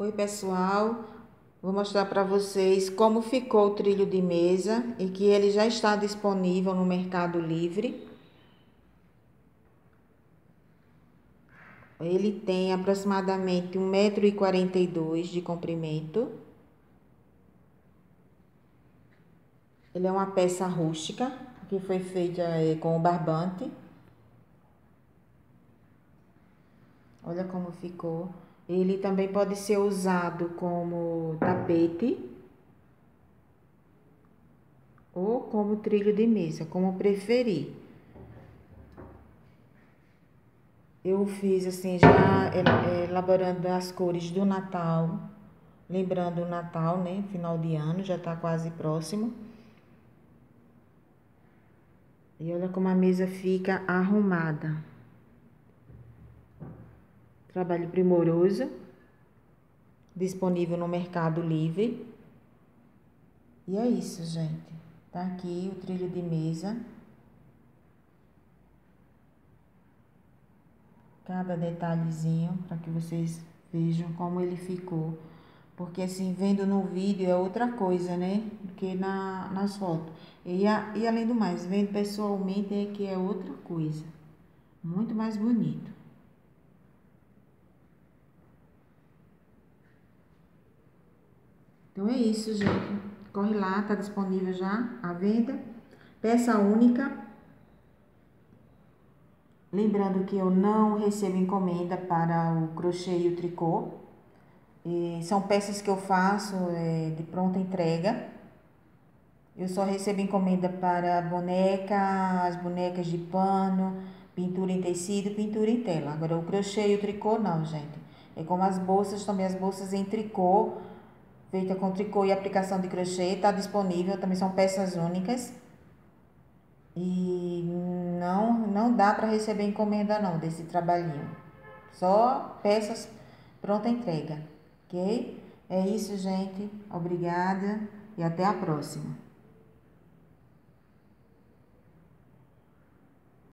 Oi pessoal, vou mostrar para vocês como ficou o trilho de mesa e que ele já está disponível no Mercado Livre. Ele tem aproximadamente 1,42m de comprimento. Ele é uma peça rústica que foi feita é, com o barbante. Olha como ficou. Ele também pode ser usado como tapete ou como trilho de mesa, como preferir. Eu fiz assim, já elaborando as cores do Natal, lembrando o Natal, né? Final de ano, já tá quase próximo. E olha como a mesa fica arrumada. Trabalho primoroso, disponível no Mercado Livre. E é isso, gente. Tá aqui o trilho de mesa. Cada detalhezinho para que vocês vejam como ele ficou. Porque assim, vendo no vídeo é outra coisa, né? Do que na, nas fotos. E, a, e além do mais, vendo pessoalmente é que é outra coisa. Muito mais bonito. Então é isso, gente. Corre lá, tá disponível já a venda. Peça única. Lembrando que eu não recebo encomenda para o crochê e o tricô. E são peças que eu faço é, de pronta entrega. Eu só recebo encomenda para boneca, as bonecas de pano, pintura em tecido, pintura em tela. Agora o crochê e o tricô não, gente. É como as bolsas, também as bolsas em tricô feita com tricô e aplicação de crochê, está disponível, também são peças únicas. E não, não dá para receber encomenda não desse trabalhinho. Só peças pronta entrega, ok? É isso, gente. Obrigada e até a próxima.